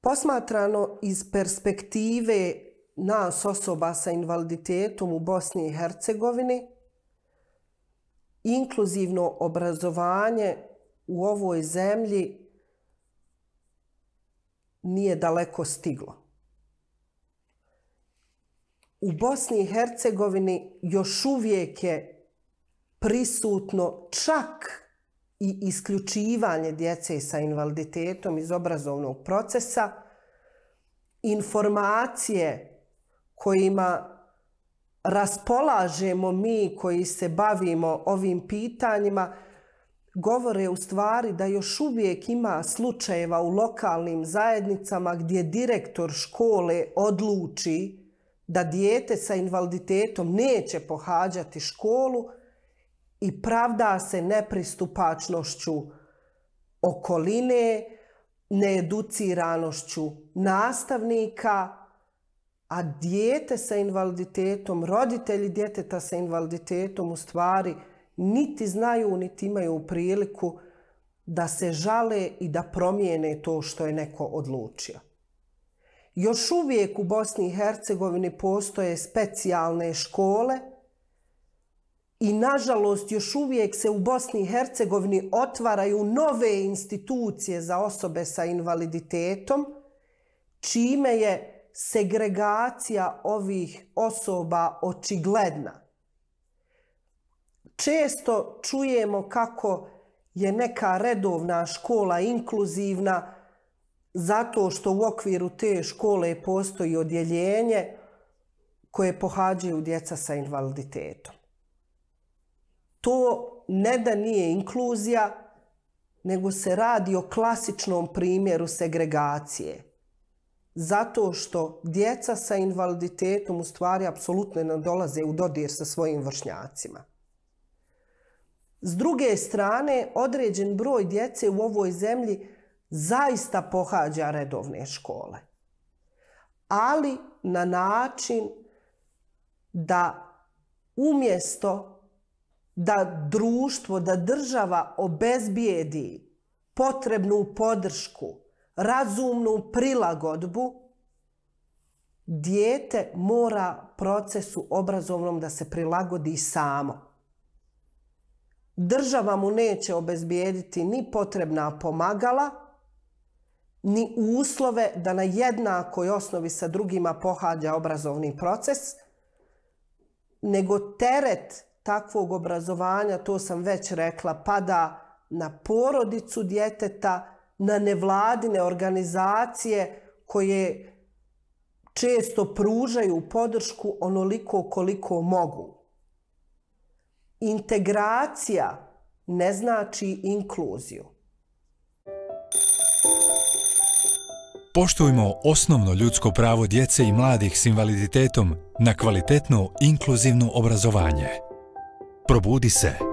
Posmatrano iz perspektive nas osoba sa invaliditetom u Bosni i Hercegovini, inkluzivno obrazovanje u ovoj zemlji nije daleko stiglo. U Bosni i Hercegovini još uvijek je prisutno čak i isključivanje djece sa invaliditetom iz obrazovnog procesa, informacije kojima raspolažemo mi koji se bavimo ovim pitanjima, govore u stvari da još uvijek ima slučajeva u lokalnim zajednicama gdje direktor škole odluči da dijete sa invaliditetom neće pohađati školu i pravda se nepristupačnošću okoline, needuciranošću nastavnika, a dijete sa invaliditetom, roditelji djeteta sa invaliditetom u stvari niti znaju, niti imaju priliku da se žale i da promijene to što je neko odlučio. Još uvijek u Bosni i Hercegovini postoje specijalne škole i nažalost još uvijek se u Bosni i Hercegovini otvaraju nove institucije za osobe sa invaliditetom, čime je segregacija ovih osoba očigledna. Često čujemo kako je neka redovna škola inkluzivna zato što u okviru te škole postoji odjeljenje koje pohađaju djeca sa invaliditetom. To ne da nije inkluzija, nego se radi o klasičnom primjeru segregacije – zato što djeca sa invaliditetom u stvari apsolutno ne dolaze u dodir sa svojim vršnjacima. S druge strane, određen broj djece u ovoj zemlji zaista pohađa redovne škole. Ali na način da umjesto da društvo, da država obezbijedi potrebnu podršku, razumnu prilagodbu, dijete mora procesu obrazovnom da se prilagodi samo. Država mu neće obezbijediti ni potrebna pomagala, ni uslove da na jednakoj osnovi sa drugima pohađa obrazovni proces, nego teret takvog obrazovanja, to sam već rekla, pada na porodicu djeteta, na nevladine organizacije koje često pružaju podršku onoliko koliko mogu. Integracija ne znači inkluziju. Poštujmo osnovno ljudsko pravo djece i mladih s invaliditetom na kvalitetno inkluzivno obrazovanje. Probudi se.